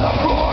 the floor.